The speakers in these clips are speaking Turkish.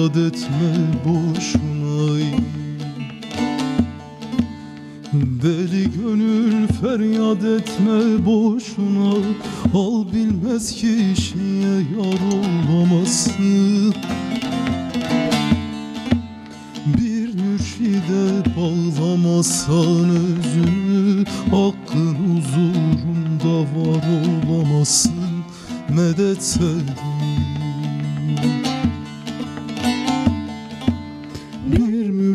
feryat etme boşuna Deli gönül feryat etme boşuna. Al bilmez kişiye yar olamazsın Bir mürşide bağlamazsan özünü Hakkın huzurunda var olamazsın Medet sevdim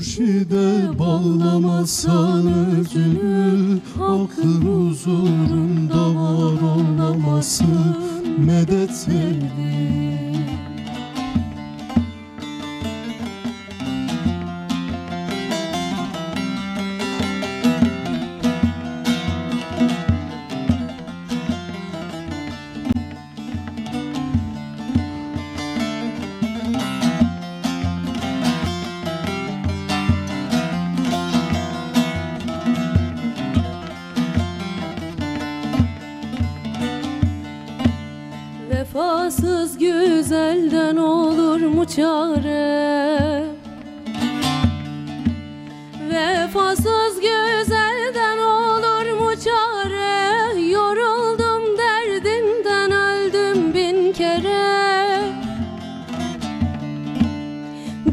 mürşide bağlamazsan özünü Hakkın huzurunda var olamazsın Medet sevdim Vefasız güzelden olur mu çare? Vefasız güzelden olur mu çare? Yoruldum derdimden öldüm bin kere.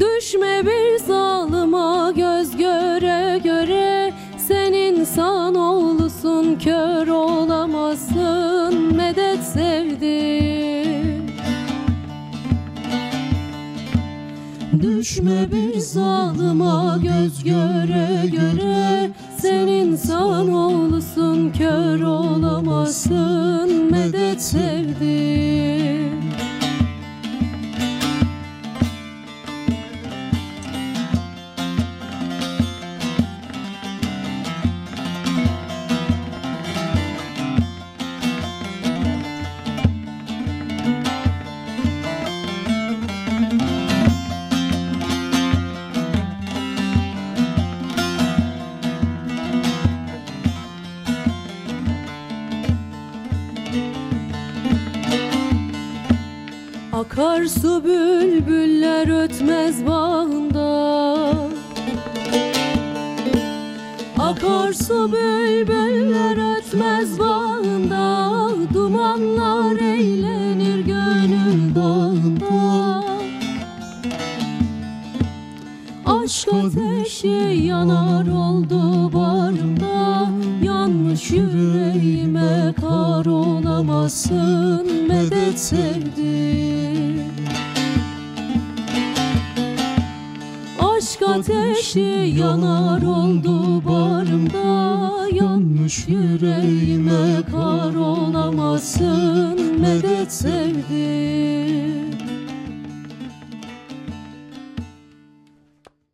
Düşme bir zalıma göz göre göre. Sen insan oğlusun kör Düşme bir zalıma göz göre göre. Sen insan oğlusun kör olamazsın. Medet sevdim Akarsu bülbüller ötmez bağında. Akarsu bülbüller ötmez bağında. Dumanlar eğlenir gönül bağında. Aşk ateşi yanar oldu barımda Yanmış yüreğime kar olamazsın Medet sevdim ateşi yanar oldu barımda Yanmış yüreğime kar olamazsın Medet sevdim